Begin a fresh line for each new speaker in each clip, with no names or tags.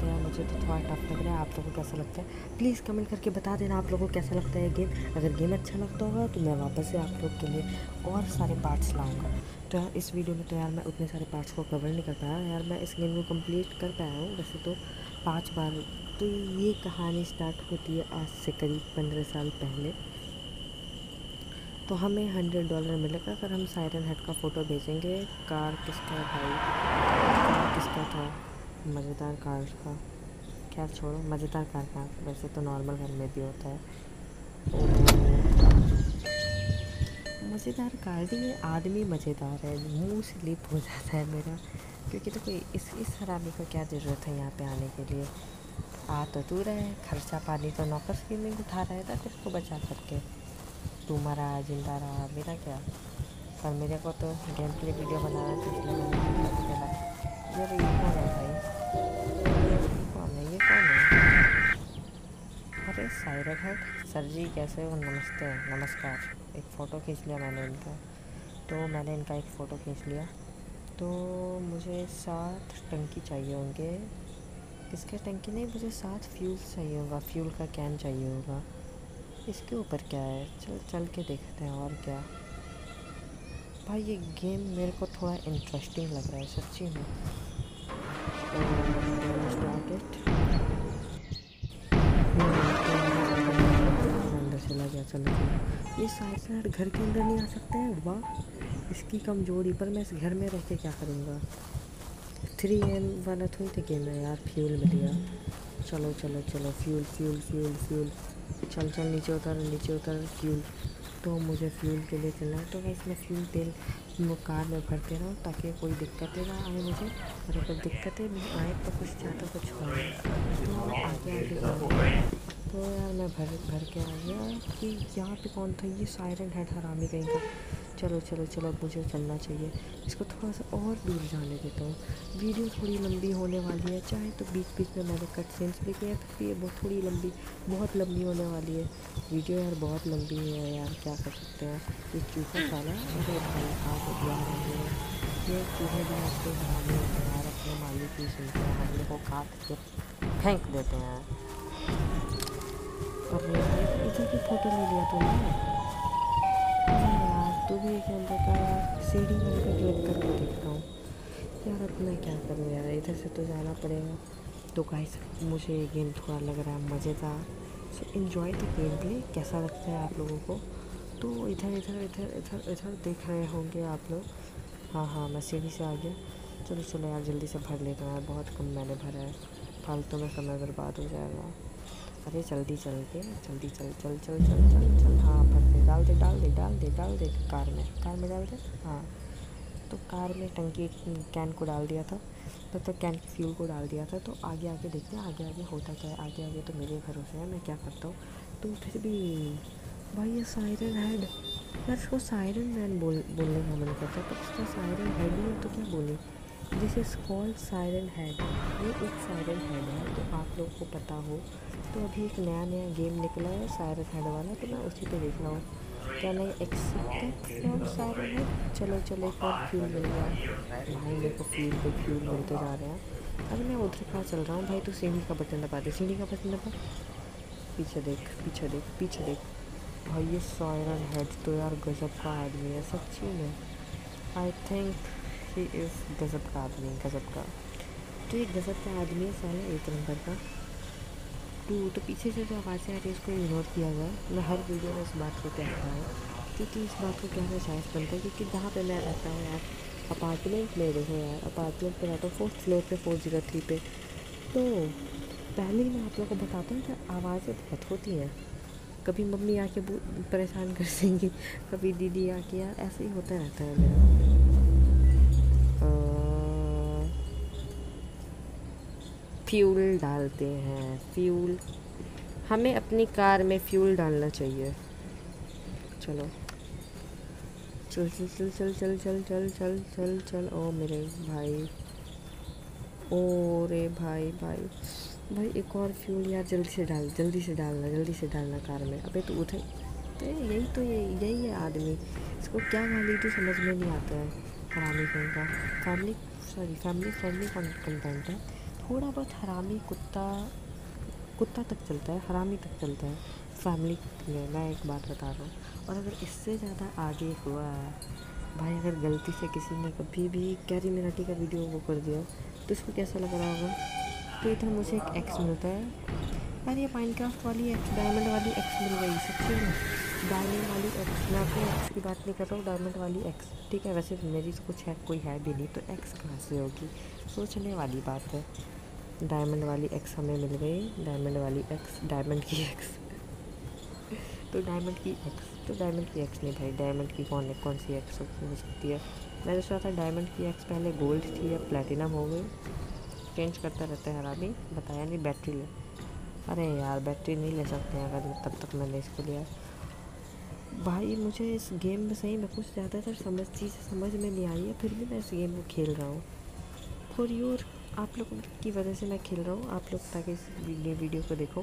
तो यार मुझे तो थोड़ा टफ लग रहा है, आप लोगों को कैसा लगता है? प्लीज़ कमेंट करके बता देना आप लोगों को कैसा लगता है गेम अगर गेम अच्छा लगता होगा तो मैं वापस से आप लोग के लिए और सारे पार्ट्स लाऊँगा। तो यार इस वीडियो में तो यार मैं उतने सारे पार्ट्स को कवर नहीं कर पाया यार मैं इस गेम को कंप्लीट कर पाया हूँ, वैसे तो पाँच बार। तो ये कहानी स्टार्ट होती है आज से करीब पंद्रह साल पहले। तो हमें हंड्रेड डॉलर मिलेगा, अगर हम सायरन हेड का फ़ोटो भेजेंगे। कार किसका भाई? कार किसका था? मज़ेदार कार का। खैर छोड़ो, मज़ेदार कार का। वैसे तो नॉर्मल घर में भी होता है। मज़ेदार कार भी ये आदमी मज़ेदार है। मुँह स्लिप हो जाता है मेरा। क्योंकि तो कोई इस इस हरामी को क्या ज़रूरत है यहाँ पे आने के लिए? आ तो तू रहे खर्चा पानी तो नौकर की में उठा रहा था तेरे को बचा करके। तू मरा, ज़िंदा रहा, मेरा क्या? पर मेरे को तो गेम प्ले वीडियो बनाना था इसलिए मैंने है भाई। अरे साइरन हेड सर जी, कैसे हो? नमस्ते, नमस्कार। एक फ़ोटो खींच लिया मैंने इनका। तो मैंने इनका एक फ़ोटो खींच लिया। तो मुझे सात टंकी चाहिए होंगे। इसके टंकी नहीं, मुझे सात फ्यूल चाहिए होगा। फ्यूल का कैन चाहिए होगा। इसके ऊपर क्या है? चल चल के देखते हैं और क्या। भाई, ये गेम मेरे को थोड़ा इंटरेस्टिंग लग रहा है, सच्ची में। अंदर चला गया ये साइकिल घर के अंदर नहीं आ सकते हैं? वाह, इसकी कमज़ोरी पर मैं इस घर में रह के क्या करूँगा? थ्री एम वाला थोड़ी थे गेम है यार फ्यूल मिल गया। चलो चलो चलो फ्यूल फ्यूल फ्यूल फ्यूल चल चल, नीचे उतर नीचे उतर फ्यूल तो मुझे फ्यूल के लिए चलना है तो मैं इसमें फ्यूल तेल वो कार में भरते रहूँ ताकि कोई दिक्कतें ना आए मुझे। और अगर दिक्कतें आए तो कुछ ज़्यादा कुछ हो तो आगे आगे तो यार मैं भर भर के आ गया कि यहाँ पे कौन था? ये सायरन हेड हरामी कहीं का। चलो चलो चलो मुझे चलना चाहिए। इसको थोड़ा सा और दूर जाने देता हूँ। वीडियो थोड़ी लंबी होने वाली है। चाहे तो बीच बीच में मैंने कट सेंस भी किया फिर ये बहुत थोड़ी लंबी, बहुत लंबी होने वाली है। वीडियो यार बहुत लंबी है यार, क्या कर सकते हैं? ये चूहा साला अरे भाई खा हो। गया ये चूहे भी आपके हरामी होते हैं यार, अपने मालिक की सुनते हैं। को काट के फेंक देते हैं। और इधर की फ़ोटो ले लिया तुमने तो भी एक नंबर का सीढ़ी मैंने का ड्रॉप करके देखता हूँ। यार, अब मैं क्या करूँ यार? इधर से तो जाना पड़ेगा। तो गाइस मुझे ये गेम थोड़ा लग रहा है मज़ेदार। So enjoy the game play कैसा लगता है आप लोगों को? तो इधर इधर इधर इधर इधर देख रहे होंगे आप लोग। हाँ हाँ मैं सीढ़ी से आ गया। चलो चलो यार, जल्दी से भर लेता हूँ बहुत कम मैंने भरा है। फालतू में समय बर्बाद हो जाएगा अरे जल्दी चल के जल्दी, चल चल चल चल चल चल। हाँ भर दे, डाल दे डाल दे डाल दे डाल दे कार में। कार में डाल दे? हाँ। तो कार में टंकी, कैन को डाल दिया था। तब तक कैन की फ्यूल को डाल दिया था। तो आगे आगे देखते हैं, आगे आगे होता क्या है? आगे आगे तो मेरे भरोसे है, मैं क्या करता हूँ? तो फिर भी भाई ये सायरन हेड यार, उसको सायरन मैन बोल, बोलने का मन करता तो उसका सायरन हेड है तो क्या बोले? This is called siren head ये एक साइरन हेड है तो आप लोग को पता हो। तो अभी एक नया नया गेम निकला है साइरन हेड वाला तो मैं उसी पे देख रहा हूँ। क्या नहीं एक्सेप्टेड फ्रॉम सायरन हेड चलो चलो, एक और फ्यूल मिल गया। भाई, मेरे को फ्यूल पे फ्यूल मिलते जा रहे हैं। अभी मैं उधर कहाँ चल रहा हूँ? भाई तो सीढ़ी का बटन दबा दे, सीढ़ी का बटन दबा। पीछे देख पीछे देख पीछे देख। भाई, ये सायरन हेड तो यार गजब का आदमी है, सच्ची में। आई थिंक ही इज़ गज़ब का आदमी, गज़ब का। तो ये गज़ब का आदमी साला, एक नंबर का। टू तो पीछे से जो आवाज़ें आ रही है, उसको इग्नोर किया जाए मैं हर वीडियो में इस बात को कह रहा हूँ, क्योंकि इस बात को कहना जायज़ बनता है, क्योंकि जहाँ पे मैं रहता हूँ यार, अपार्टमेंट में देखो यार, अपार्टमेंट पे रहता हूँ फोर्थ फ्लोर पे फोर ज़ीरो थ्री पे। तो पहले ही मैं आप लोगों को बताता हूँ कि आवाज़ें बहुत होती हैं। कभी मम्मी आके परेशान कर देंगी, कभी दीदी आके, यार ऐसे ही होता रहता है मेरा। फ्यूल डालते हैं, फ्यूल। हमें अपनी कार में फ्यूल डालना चाहिए। चलो। चल चल चल चल चल चल चल चल चल चल। ओ, मेरे भाई। ओ रे भाई भाई। भाई, एक और फ्यूल यार, जल्दी से डाल, जल्दी से डालना, जल्दी से डालना कार में। अबे तो उठे। तो यही तो ये, यही है आदमी। इसको क्या गाली तो समझ में नहीं आता है। हरामी का। Family sorry family friendly content है। थोड़ा बहुत हरामी कुत्ता कुत्ता तक चलता है, हरामी तक चलता है। फैमिली में, मैं एक बात बता रहा हूँ। और अगर इससे ज़्यादा आगे हुआ है भाई अगर गलती से किसी ने कभी भी कैरी मिनाटी का वीडियो वो कर दिया तो उसको कैसा लग रहा होगा? तो इधर मुझे एक एक्स मिलता है। यार ये माइनक्राफ्ट वाली एक्स डायमंड वाली एक्स मिल गई में। डायमंड वाली एक्स मैं अपनी एक्स की बात नहीं कर रहा हूँ डायमंड वाली एक्स ठीक है, वैसे मेरी तो कुछ है, कोई है भी नहीं तो एक्स कहाँ से होगी? सोचने वाली बात है। डायमंड वाली एक्स हमें मिल गई। डायमंड वाली एक्स डायमंड की एक्स तो डायमंड की एक्स तो डायमंड की एक्स नहीं भाई। डायमंड की कौन है? कौन सी एक्स हो सकती है? मैंने सोचा था डायमंड की एक्स पहले गोल्ड थी या प्लेटिनम हो गई। चेंज करता रहता है हरामी बताया नहीं बैटरी ले। अरे यार बैटरी नहीं ले सकते हैं अगर तब तक मैंने इसको लिया। भाई, मुझे इस गेम में सही में कुछ ज़्यादातर समझ, चीज़ समझ में नहीं आई है, फिर भी मैं इस गेम को खेल रहा हूँ। फॉर योर आप लोगों की वजह से मैं खेल रहा हूँ। आप लोग ताकि इस वीडियो को देखो।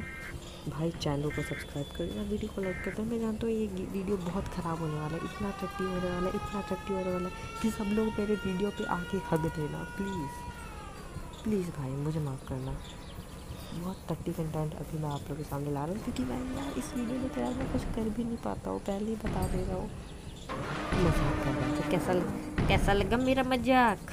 भाई, चैनल को सब्सक्राइब कर देना वीडियो को लाइक कर दो। मैं जानता हूँ ये वीडियो बहुत ख़राब होने वाला है, इतना टट्टी होने वाला है, इतना टट्टी होने वाला है कि सब लोग मेरे वीडियो पे आके हग देना। प्लीज़ प्लीज़ भाई, मुझे माफ़ करना। बहुत टट्टी कंटेंट अभी मैं आप लोगों के सामने ला रहा हूँ, क्योंकि मैं यार इस वीडियो में तो यार मैं कुछ कर भी नहीं पाता हूँ। पहले ही बता दे रहा हूँ। मज़ाक कर रहा तो कैसा कैसा लगा मेरा मज़ाक?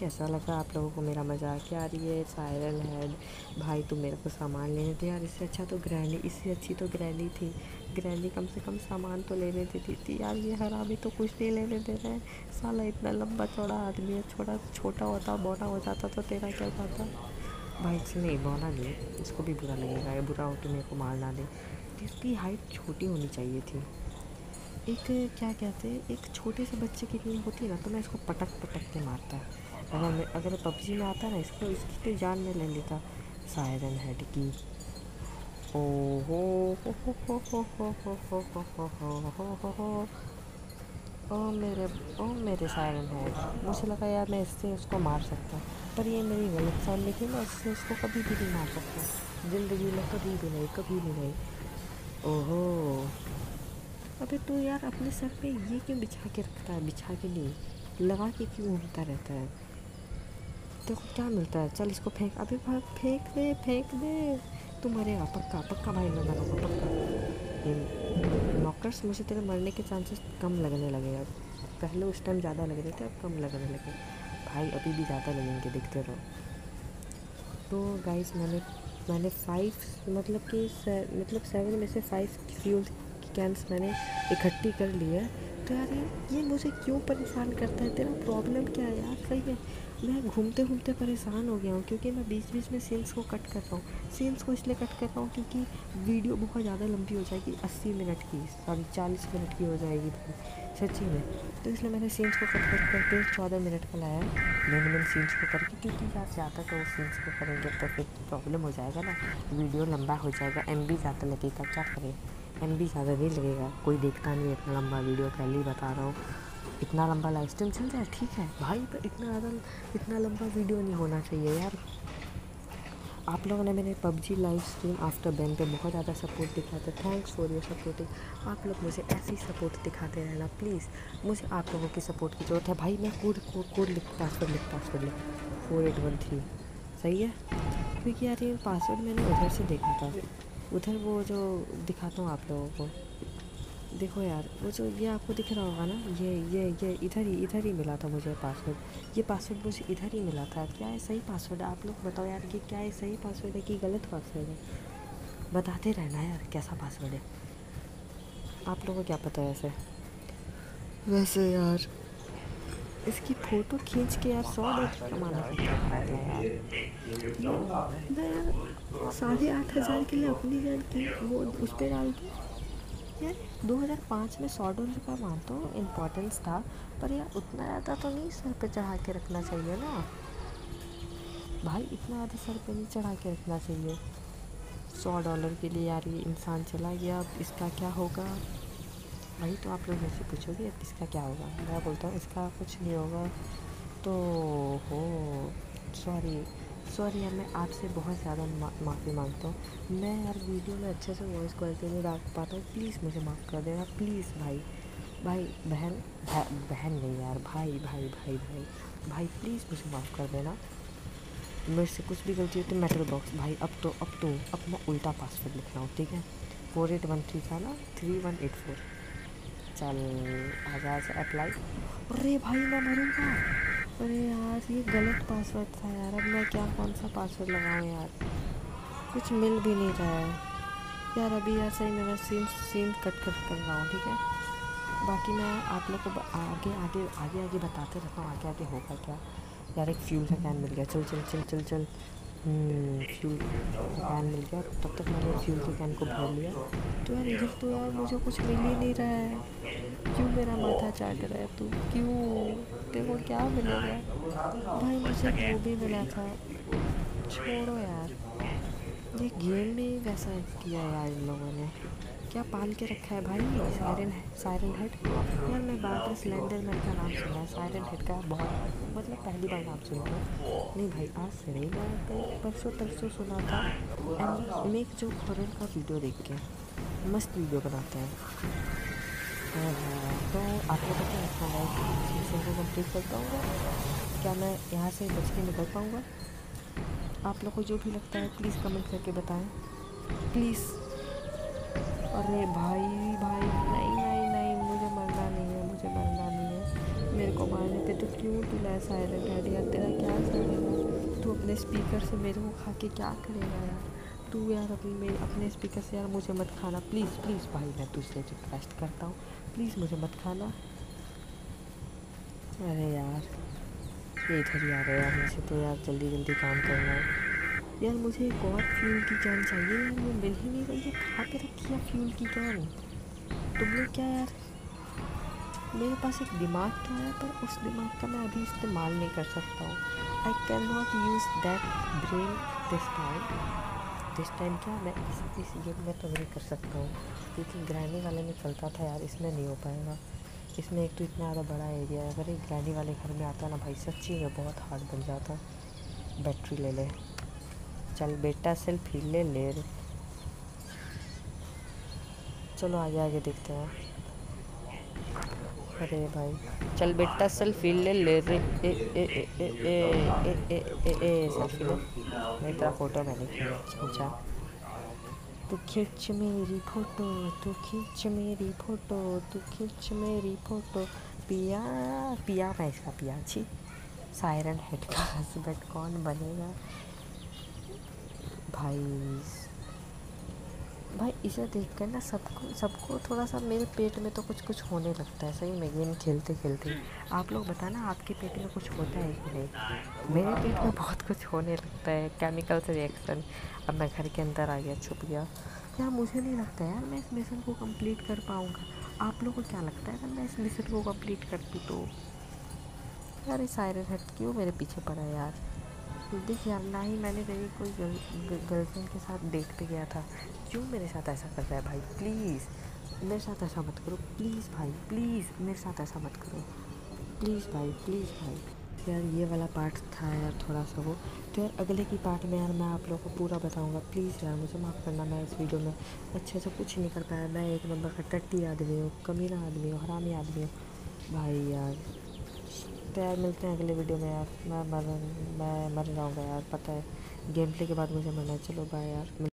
कैसा लगा आप लोगों को मेरा मज़ाक? यार ये सायरन हेड, भाई तुम मेरे को सामान लेने थे यार, इससे अच्छा तो ग्रैनी इससे अच्छी तो ग्रैनी थी। ग्रैनी कम से कम सामान तो लेने देती थी। यार ये हरामी तो कुछ नहीं लेने दे रहे हैं। साला इतना लंबा चौड़ा आदमी है, छोटा छोटा होता, बौना हो जाता तो तेरा क्या जाता भाई से नहीं, बौना नहीं, इसको भी बुरा लगेगा, ये बुरा हो कि मेरे को मार ना दे इसकी हाइट छोटी होनी चाहिए थी। एक क्या कहते हैं, एक छोटे से बच्चे की टीम होती है ना तो मैं इसको पटक पटक के मारता। अगर अगर पबजी में आता ना इसको इसकी तो जान में ले लेता सायरन हेड की ओ हो हो हो हो हो हो हो हो हो हो हो हो ओ मेरे ओ मेरे सायरन है मुझे लगा यार मैं इससे उसको मार सकता पर ये मेरी गलत फ़ैन लेकिन मैं इससे उसको कभी भी नहीं मार सकता ज़िंदगी में कभी भी नहीं कभी भी नहीं ओहो अबे तू यार अपने सर पे ये क्यों बिछा के रखता है बिछा के नहीं लगा के क्यों घूमता रहता है तो क्या मिलता है? चल इसको फेंक। अभी भाग फेंक दे फेंक दे। तू मरेगा पक्का पक्का भाई मैं मरूँगा पक्का। नॉकर्स मुझे तेरे मरने के चांसेस कम लगने लगे अब पहले उस टाइम ज़्यादा लग रहे थे अब कम लगने लगे। भाई, अभी भी ज़्यादा लगेंगे दिखते रहो। तो गाइस मैंने मैंने फाइव मतलब कि मतलब सेवन में से फाइव फ्यूल कैंस मैंने इकट्ठी कर ली है तो यार, ये मुझे क्यों परेशान करता है? तेरा प्रॉब्लम क्या है यार? सही है। मैं घूमते घूमते परेशान हो गया हूँ, क्योंकि मैं बीच बीच में सीन्स को कट कर रहा हूँ। सीन्स को इसलिए कट कर रहा हूँ क्योंकि वीडियो बहुत ज़्यादा लंबी हो जाएगी, अस्सी मिनट की सॉरी चालीस मिनट की हो जाएगी सच्ची में। तो इसलिए मैंने सीन्स को कट कर करके चौदह मिनट का लाया मिनिमम सीन्स को करके, क्योंकि यार ज़्यादा तो सीन्स को करेंगे तो फिर प्रॉब्लम हो जाएगा ना। वीडियो लंबा हो जाएगा एम ज़्यादा लगेगा, क्या करें? एम ज़्यादा नहीं लगेगा, कोई देखता नहीं इतना लंबा वीडियो पहले ही बता रहा हूँ। इतना लंबा लाइव स्ट्रीम चल जाए ठीक है। भाई, पर इतना ज़्यादा, इतना लंबा वीडियो नहीं होना चाहिए यार। आप लोगों ने मेरे PUBG live stream after ban पे बहुत ज़्यादा सपोर्ट दिखाया था थैंक्स फॉर योर सपोर्टिंग आप लोग मुझे ऐसी सपोर्ट दिखाते रहना प्लीज़ मुझे आप लोगों की सपोर्ट की ज़रूरत है। भाई, मैं कोड कोड कोड लिख पासवर्ड लिख पासवर्ड लिख। फोर एट वन थ्री सही है? क्योंकि यार ये पासवर्ड मैंने उधर से देखा था। उधर वो जो दिखाता हूँ आप लोगों को। देखो यार वो जो ये आपको दिख रहा होगा ना ये ये ये इधर ही इधर ही मिला था मुझे पासवर्ड ये पासवर्ड मुझे इधर ही मिला था। क्या है सही पासवर्ड है? आप लोग बताओ यार कि क्या है सही पासवर्ड है कि गलत पासवर्ड है? बताते रहना यार कैसा पासवर्ड है। आप लोगों को क्या पता है ऐसे? वैसे यार इसकी फ़ोटो खींच के यार सौ डॉलर कमाना यार साढ़े आठ हज़ार के लिए अपनी जान की वो उस पर डाल दी। यार 2005 में सौ डॉलर का मानता हूँ इम्पोर्टेंस था, पर यार उतना ज़्यादा तो नहीं सर पे चढ़ा के रखना चाहिए ना। भाई, इतना ज़्यादा सर पे नहीं चढ़ा के रखना चाहिए। सौ डॉलर के लिए यार ये इंसान चला गया, अब इसका क्या होगा? वही तो आप लोग मुझसे पूछोगे, अब इसका क्या होगा? मैं बोलता हूँ, इसका कुछ नहीं होगा। तो हो सॉरी सॉरी यार, मैं आपसे बहुत ज़्यादा माफ़ी माँगता हूँ। मैं यार वीडियो में अच्छे से वॉइस क्वालिटी नहीं डाल पाता हूँ। प्लीज़ मुझे माफ़ कर देना प्लीज़ भाई। भाई, बहन बहन नहीं यार, भाई भाई भाई भाई। भाई प्लीज़ मुझे माफ़ कर देना। मेरे से कुछ भी गलती होती है मेटल बॉक्स भाई, अब तो अब तो अब मैं उल्टा पासवर्ड लिख रहा हूँ, ठीक है? फोर एट वन थ्री था ना? थ्री वन एट फोर चल जा अप्लाई अरे भाई, मैं मरूँगा। अरे यार, ये गलत पासवर्ड था यार। अब मैं क्या कौन सा पासवर्ड लगाऊँ यार? कुछ मिल भी नहीं रहा है। यार, अभी यार सही मेरा सीम सीन कट कर कर रहा हूँ ठीक है? बाकी मैं आप लोग को आगे आगे आगे आगे बताते रहता हूँ, आगे आगे होगा क्या? यार, एक फ्यूल का कैन मिल गया। चल चल चल चल चल। फ्यूल कैन मिल गया तब तक मैंने फ्यूल के कैन को भर लिया। तो यार इधर तो यार मुझे कुछ मिल ही नहीं रहा है। क्यों मेरा माथा चाट रहा है? तू क्यों? देखो क्या मिलेगा? भाई मुझे वो भी मिला था। छोड़ो यार। ये गेम में वैसा किया यार इन लोगों ने। क्या पाल के रखा है भाई? सायरन सायरन हेड यार, मैं बार बार सिलेंडर मैन का नाम सुना है सायरन हेड का बहुत मतलब पहली बार नाम सुना है। नहीं भाई, आज से नहीं मैं परसों तरसों सुना था। एंड मेक जो हॉरर का वीडियो देख के मस्त वीडियो बनाते हैं। तो आप लोगों को क्या लगता है मिशन को कंप्लीट कर पाऊँगा क्या मैं यहाँ से बच के निकल पाऊँगा? आप लोग को जो भी लगता है प्लीज़ कमेंट करके बताएँ। प्लीज़ अरे भाई भाई, नहीं नहीं नहीं, मुझे मरना नहीं है, मुझे मरना नहीं है। मेरे को मारने पे तो क्यों तू लाया साइलेंट है यार? तेरा क्या करेगा तू अपने स्पीकर से मेरे को खा के क्या करेगा यार? तू यार अभी मेरे, अपने स्पीकर से यार मुझे मत खाना। प्लीज़ प्लीज़ भाई, मैं तुझसे रिक्वेस्ट करता हूँ। प्लीज़ मुझे मत खाना। अरे यार इधर ही आ रहा यार मुझे तो यार जल्दी जल्दी काम करना है। यार मुझे एक और फ्यूल की कैन चाहिए। यार वो मिल ही नहीं रही है कहाँ पे रखी है फ्यूल की कैन तुम लोग क्या यार? मेरे पास एक दिमाग तो है, पर उस दिमाग का मैं अभी इस्तेमाल नहीं कर सकता हूँ। I can not use that brain this time this time क्या मैं इस इस गेम में तो नहीं कर सकता हूँ, क्योंकि ग्रैनी वाले में चलता था यार, इसमें नहीं हो पाएगा। इसमें एक तो इतना ज़्यादा बड़ा एरिया है, अगर एक ग्रैनी वाले घर में आता ना भाई, सच्ची में बहुत हार्ड बन जाता। बैटरी ले ले। चल, बेटा सेल्फी ले ले चलो आगे आगे देखते हैं। अरे भाई, चल बेटा सेल्फी ले ले रे। ए ए ए ए ए ए ए ए ए, सेल्फी ले। मैं तेरा फ़ोटो मैंने खींचा तू खींच मेरी फ़ोटो, तू खींच मेरी फ़ोटो, तू खींच मेरी फ़ोटो। पिया पिया मैं इसका पिया, छी। सायरन हेड का हस्बैंड कौन बनेगा? भाई। भाई, इसे देख कर ना सबको सबको थोड़ा सा मेरे पेट में तो कुछ कुछ होने लगता है। सही में गेम खेलते खेलते आप लोग बताना, आपके पेट में कुछ होता है कि नहीं? मेरे पेट में बहुत कुछ होने लगता है केमिकल से रिएक्शन अब मैं घर के अंदर आ गया, छुप गया। यार मुझे नहीं लगता यार, मैं इस मिशन को कंप्लीट कर पाऊँगा। आप लोगों को क्या लगता है, अगर मैं इस मिशन को कंप्लीट करती तो? यार इस आयरन हेड क्यों मेरे पीछे पड़ा है यार? देख यार, ना ही मैंने कभी कोई गर्लफ्रेंड के साथ डेट पे गया था। क्यों मेरे साथ ऐसा कर रहा है भाई? प्लीज़, मेरे साथ ऐसा मत करो। प्लीज़ भाई, प्लीज़, मेरे साथ ऐसा मत करो। प्लीज़ भाई प्लीज़ भाई। यार, ये वाला पार्ट था यार थोड़ा सा वो। तो यार, अगले की पार्ट में यार मैं आप लोगों को पूरा बताऊँगा। प्लीज़ यार, मुझे माफ़ करना, मैं इस वीडियो में अच्छे से कुछ नहीं कर पाया। मैं एक नंबर का टट्टी आदमी हूँ, कमीना आदमी हूँ, हरामी आदमी हूँ। भाई यार तो यार मिलते हैं अगले वीडियो में यार। मैं मर मैं मर जाऊँगा यार, पता है। गेम प्ले के बाद मुझे मरना है। चलो बाय यार।